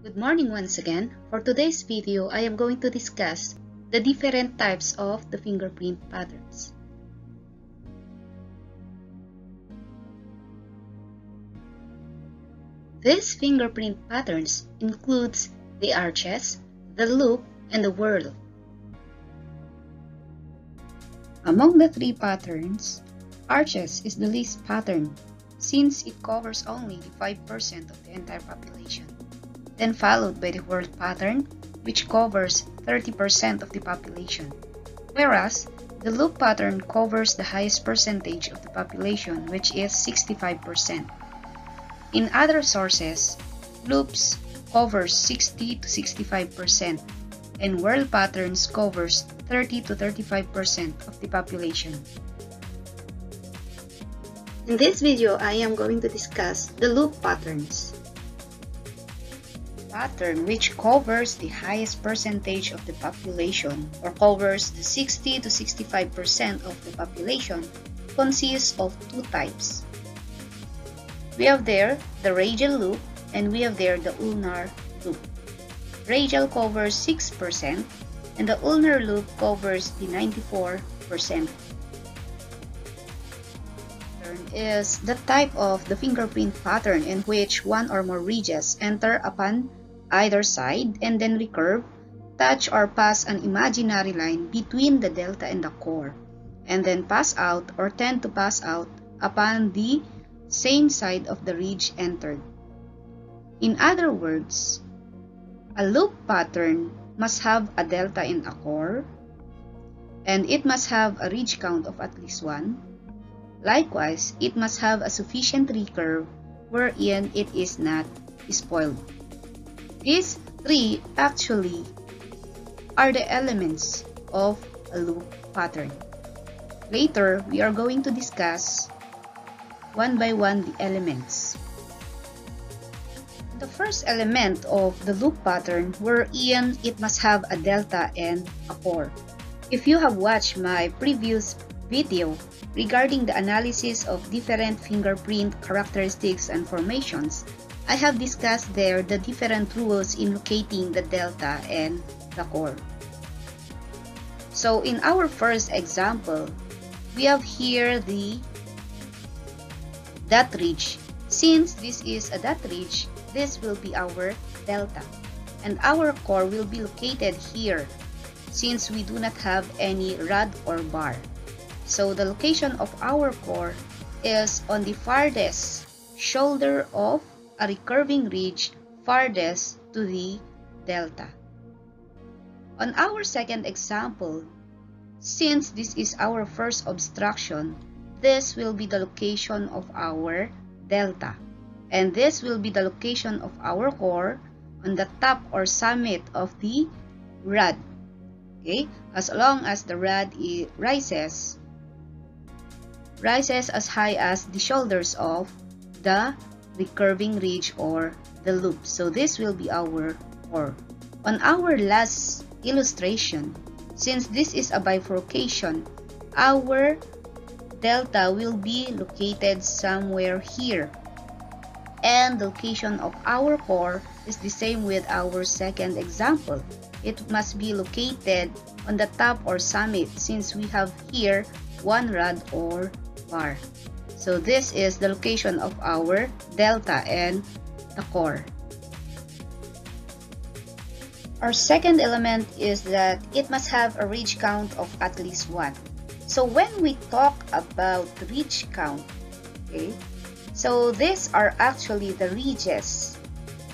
Good morning once again. For today's video, I am going to discuss the different types of the fingerprint patterns. These fingerprint patterns includes the arches, the loop, and the whorl. Among the three patterns, arches is the least pattern since it covers only the 5% of the entire population, then followed by the whorl pattern which covers 30% of the population, whereas the loop pattern covers the highest percentage of the population which is 65%. In other sources, loops covers 60 to 65% and whorl patterns covers 30 to 35% of the population. In this video, I am going to discuss the loop patterns. Pattern which covers the highest percentage of the population or covers the 60 to 65% of the population consists of two types. We have there the radial loop and we have there the ulnar loop. Radial covers 6% and the ulnar loop covers the 94%. is the type of the fingerprint pattern in which one or more ridges enter upon either side and then recurve, touch or pass an imaginary line between the delta and the core, and then pass out or tend to pass out upon the same side of the ridge entered. In other words, a loop pattern must have a delta in a core, and it must have a ridge count of at least 1. Likewise, it must have a sufficient recurve wherein it is not spoiled. These three actually are the elements of a loop pattern. Later, we are going to discuss one by one the elements. The first element of the loop pattern wherein it must have a delta and a core. If you have watched my previous video regarding the analysis of different fingerprint characteristics and formations, I have discussed there the different rules in locating the delta and the core. So in our first example, we have here the dot ridge. Since this is a dot ridge, this will be our delta. And our core will be located here since we do not have any rod or bar. So the location of our core is on the farthest shoulder of a recurving ridge farthest to the delta. On our second example, since this is our first obstruction, this will be the location of our delta. And this will be the location of our core on the top or summit of the rod. Okay, as long as the rod rises, rises as high as the shoulders of the recurving ridge or the loop. So this will be our core. On our last illustration, since this is a bifurcation, our delta will be located somewhere here. And the location of our core is the same with our second example. It must be located on the top or summit since we have here one rod or bar. So this is the location of our delta and the core. Our second element is that it must have a ridge count of at least 1. So when we talk about ridge count, okay, so these are actually the ridges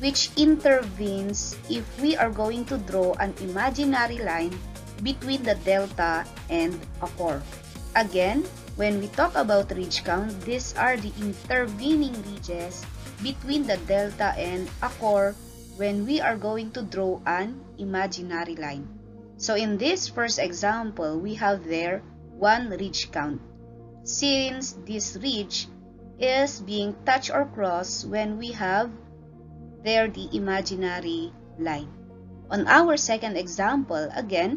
which intervenes if we are going to draw an imaginary line between the delta and a core. Again, when we talk about ridge count, these are the intervening ridges between the delta and a core when we are going to draw an imaginary line. So in this first example, we have there one ridge count. Since this ridge is being touched or crossed when we have there the imaginary line. On our second example, again,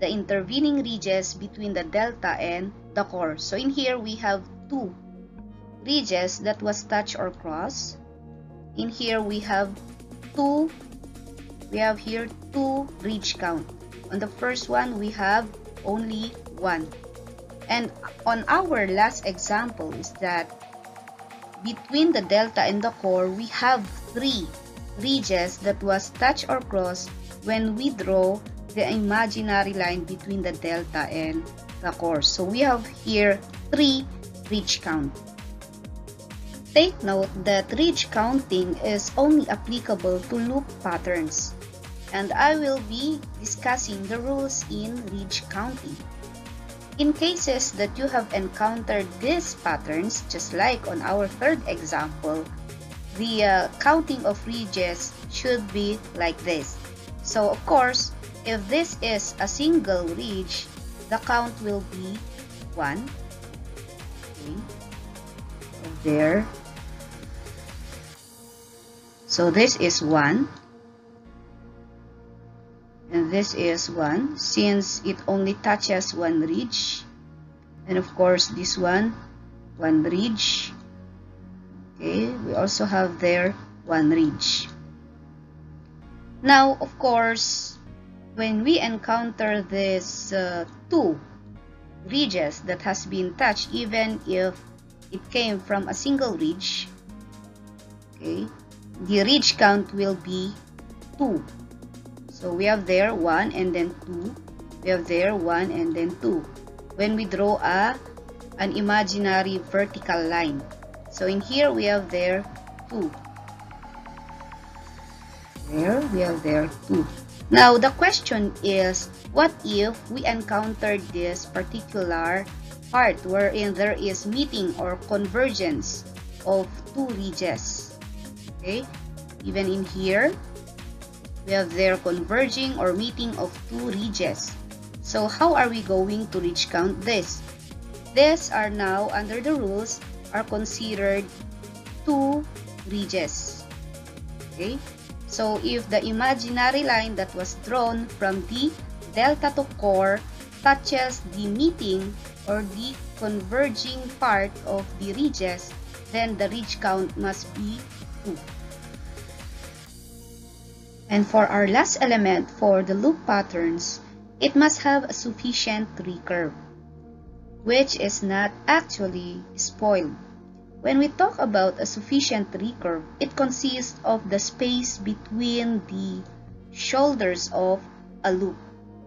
the intervening ridges between the delta and the core. So in here, we have two ridges that was touch or cross. In here, we have two, we have here two ridge count. On the first one, we have only one. And on our last example is that between the delta and the core, we have three ridges that was touch or cross when we draw the imaginary line between the delta and the core. So we have here three ridge count. Take note that ridge counting is only applicable to loop patterns and I will be discussing the rules in ridge counting. In cases that you have encountered these patterns, just like on our third example, the uh, counting of ridges should be like this. So of course, if this is a single ridge, the count will be 1. Okay. There. So this is 1 and this is 1 since it only touches one ridge and of course this one one ridge okay we also have there one ridge now of course when we encounter this uh, two ridges that has been touched even if it came from a single ridge okay the ridge count will be 2 so we have there 1 and then 2. We have there 1 and then 2. When we draw a an imaginary vertical line. So in here we have there 2. There we have there 2. Now the question is, what if we encounter this particular part wherein there is meeting or convergence of two ridges? Okay, even in here, we have there converging or meeting of two ridges. So how are we going to ridge count this? These are now, under the rules, are considered two ridges. Okay? So if the imaginary line that was drawn from the delta to core touches the meeting or the converging part of the ridges, then the ridge count must be 2. And for our last element for the loop patterns, it must have a sufficient recurve, which is not actually spoiled. When we talk about a sufficient recurve, it consists of the space between the shoulders of a loop.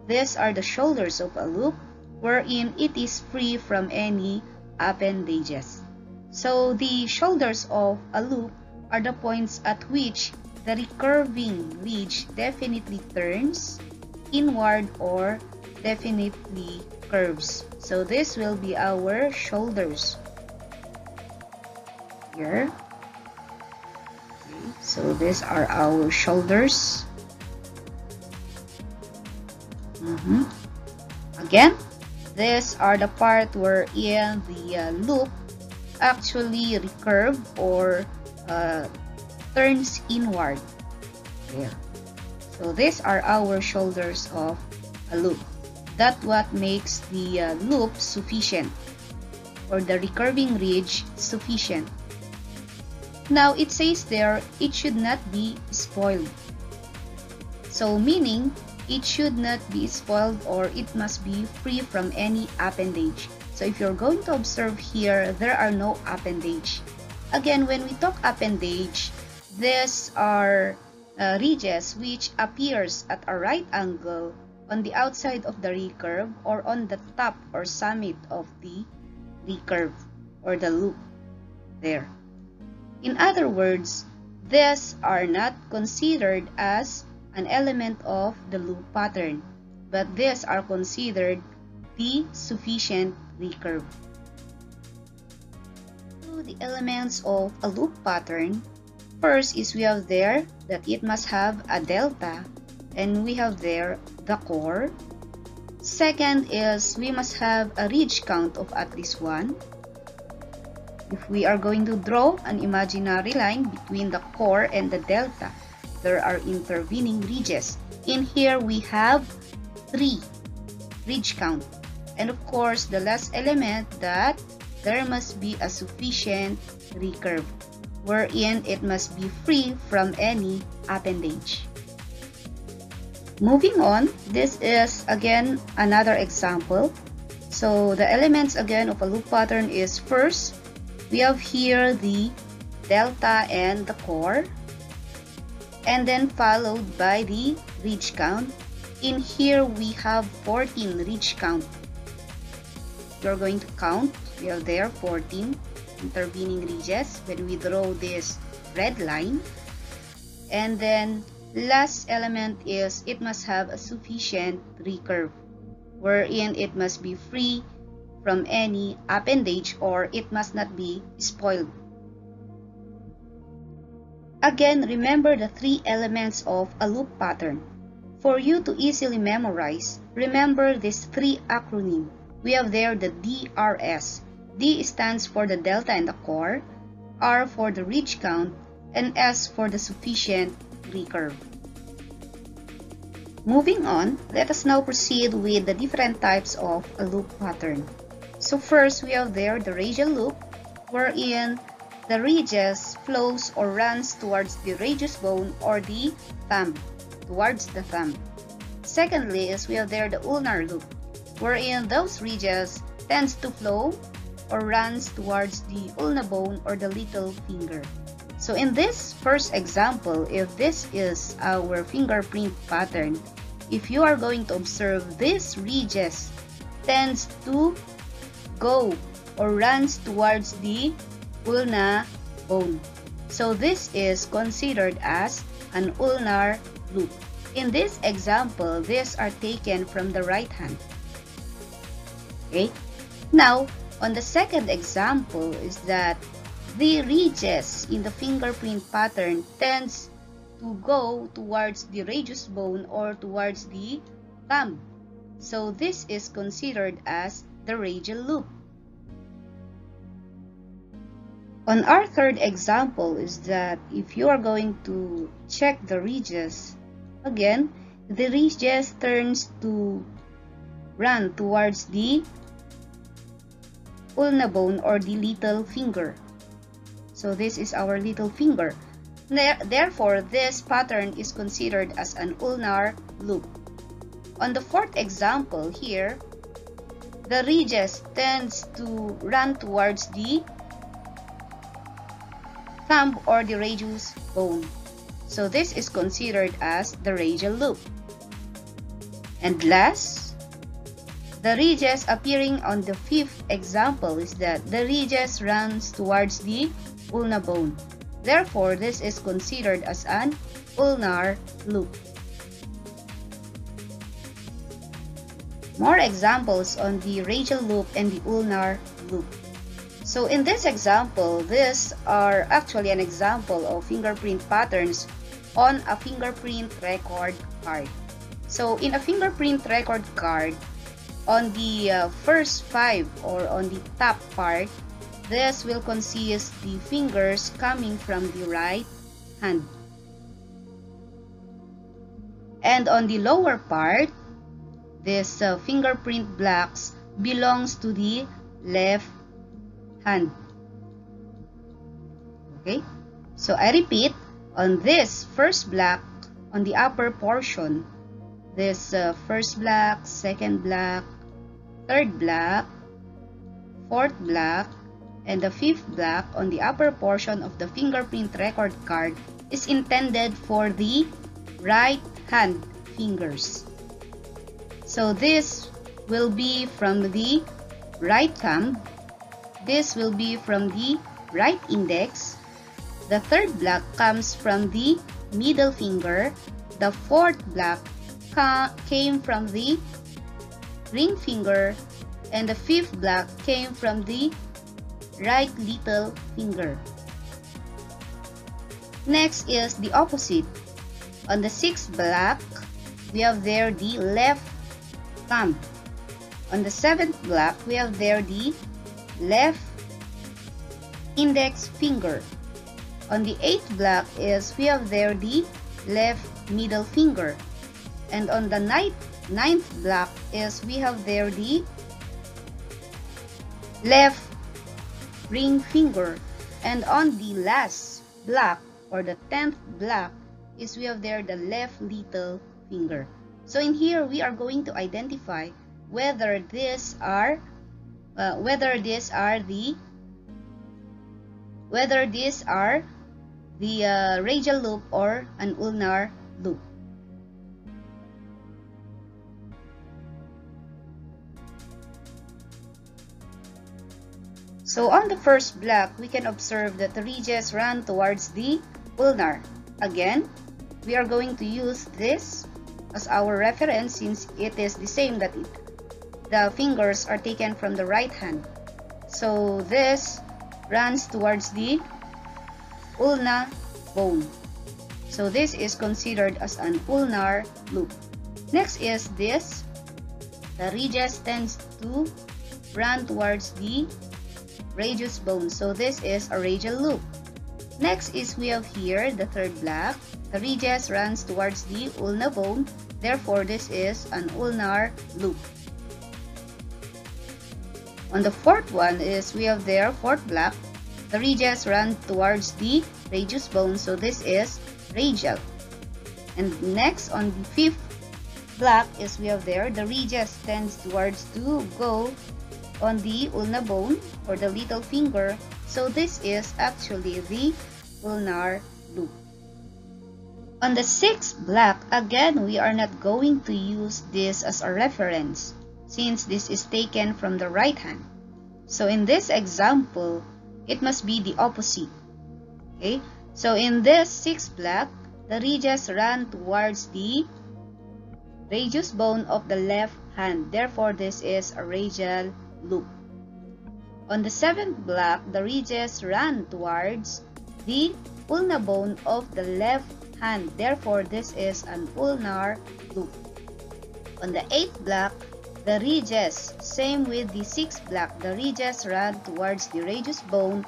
These are the shoulders of a loop wherein it is free from any appendages. So the shoulders of a loop are the points at which the recurving ridge definitely turns inward or definitely curves. So this will be our shoulders. Here. Okay, so these are our shoulders. Mm -hmm. Again, these are the part where in the uh, loop actually recurve or uh, turns inward. There. So these are our shoulders of a loop. That what makes the uh, loop sufficient or the recurving ridge sufficient. Now it says there it should not be spoiled. So meaning it should not be spoiled or it must be free from any appendage. So if you're going to observe here, there are no appendage. Again, when we talk appendage, these are uh, ridges which appears at a right angle on the outside of the recurve or on the top or summit of the recurve or the loop there. In other words, these are not considered as an element of the loop pattern, but these are considered the sufficient recurve. The elements of a loop pattern First is we have there that it must have a delta and we have there the core. Second is we must have a ridge count of at least one. If we are going to draw an imaginary line between the core and the delta, there are intervening ridges. In here, we have three ridge count. And of course, the last element that there must be a sufficient recurve wherein it must be free from any appendage. Moving on, this is again another example. So the elements again of a loop pattern is first, we have here the delta and the core and then followed by the ridge count. In here we have 14 ridge count. You're going to count, we have there 14 intervening ridges when we draw this red line. And then last element is it must have a sufficient recurve wherein it must be free from any appendage or it must not be spoiled. Again, remember the three elements of a loop pattern. For you to easily memorize, remember these three acronyms. We have there the DRS. D stands for the delta and the core, R for the ridge count, and S for the sufficient recurve. Moving on, let us now proceed with the different types of a loop pattern. So first, we have there the radial loop, wherein the ridges flows or runs towards the radius bone or the thumb, towards the thumb. Secondly is we have there the ulnar loop, wherein those ridges tends to flow or runs towards the ulna bone or the little finger. So in this first example, if this is our fingerprint pattern, if you are going to observe this ridges tends to go or runs towards the ulna bone. So this is considered as an ulnar loop. In this example, these are taken from the right hand. Okay? Now, on the second example is that the ridges in the fingerprint pattern tends to go towards the radius bone or towards the thumb. So this is considered as the radial loop. On our third example is that if you are going to check the ridges, again, the ridges turns to run towards the ulna bone or the little finger. So this is our little finger. Therefore, this pattern is considered as an ulnar loop. On the fourth example here, the ridges tends to run towards the thumb or the radius bone. So this is considered as the radial loop. And last, the ridges appearing on the fifth example is that the ridges runs towards the ulna bone. Therefore, this is considered as an ulnar loop. More examples on the radial loop and the ulnar loop. So in this example, these are actually an example of fingerprint patterns on a fingerprint record card. So in a fingerprint record card, on the uh, first five or on the top part, this will consist the fingers coming from the right hand. And on the lower part, this uh, fingerprint blocks belongs to the left hand. Okay? So I repeat, on this first block, on the upper portion, this uh, first block, second block, third block, fourth block, and the fifth block on the upper portion of the fingerprint record card is intended for the right hand fingers. So this will be from the right thumb this will be from the right index. The third block comes from the middle finger. The fourth block came from the ring finger. And the fifth block came from the right little finger. Next is the opposite. On the sixth block, we have there the left thumb. On the seventh block, we have there the left index finger. On the eighth block is we have there the left middle finger. And on the ninth, ninth block is we have there the left ring finger. And on the last block or the 10th block is we have there the left little finger. So in here, we are going to identify whether these are uh, whether these are the whether these are the uh, radial loop or an ulnar loop. So on the first block, we can observe that the ridges run towards the ulnar. Again, we are going to use this as our reference since it is the same that it, the fingers are taken from the right hand. So this runs towards the ulna bone. So this is considered as an ulnar loop. Next is this. The ridges tends to run towards the radius bone. So this is a radial loop. Next is we have here the third block. The ridges runs towards the ulna bone. Therefore, this is an ulnar loop. On the fourth one is we have there fourth block. The ridges run towards the radius bone. So this is radial. And next on the fifth block is we have there the ridges tends towards to go on the ulna bone or the little finger. So this is actually the ulnar loop. On the sixth block, again, we are not going to use this as a reference since this is taken from the right hand. So in this example, it must be the opposite. Okay, so in this sixth block, the ridges run towards the radius bone of the left hand. Therefore, this is a radial loop. On the seventh block, the ridges run towards the ulna bone of the left hand. Therefore, this is an ulnar loop. On the eighth block, the ridges, same with the sixth block, the ridges run towards the radius bone.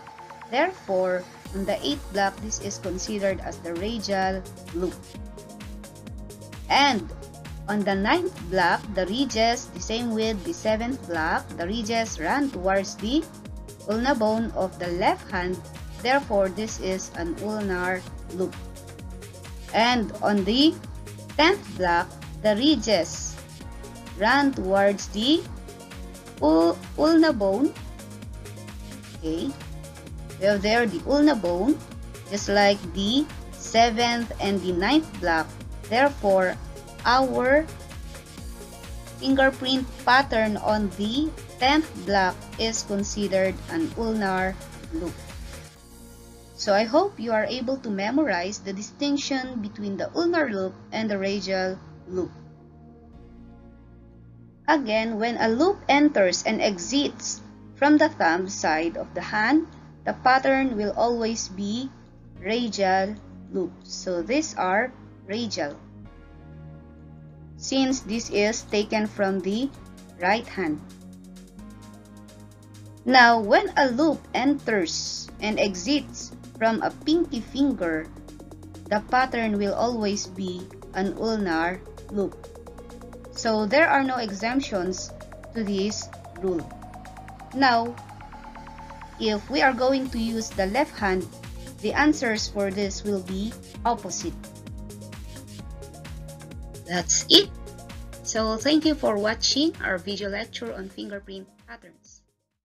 Therefore, on the eighth block, this is considered as the radial loop. And on the ninth block, the ridges, the same with the seventh block, the ridges run towards the ulna bone of the left hand. Therefore, this is an ulnar loop. And on the tenth block, the ridges run towards the ulna bone. Okay. We have there the ulna bone, just like the seventh and the ninth block. Therefore, our fingerprint pattern on the 10th block is considered an ulnar loop. So I hope you are able to memorize the distinction between the ulnar loop and the radial loop. Again, when a loop enters and exits from the thumb side of the hand, the pattern will always be radial loop. So these are radial since this is taken from the right hand. Now, when a loop enters and exits from a pinky finger, the pattern will always be an ulnar loop. So, there are no exemptions to this rule. Now, if we are going to use the left hand, the answers for this will be opposite. That's it. So thank you for watching our video lecture on fingerprint patterns.